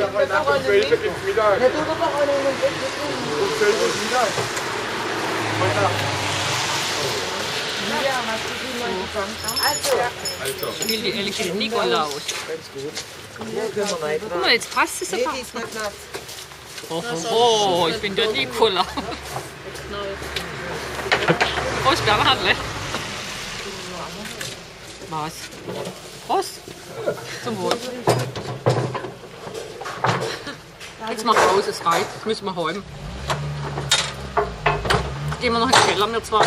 Nach um 12 Uhr gibt's Mittag. Ja, du doch auch einen Weg Um 12 Uhr ist Mittag. Mittag. Ja, hast du die mal gefangen? Also, Also. will die Nikolaus. Guck mal, jetzt passt es knapp. Oh, oh, oh, ich bin der Nikolaus. Prost, Bernhardle. Was? Prost. Zum Wohl. Jetzt mal raus, es reicht. Jetzt müssen wir heim. Gehen wir noch in den Keller, wir zwei.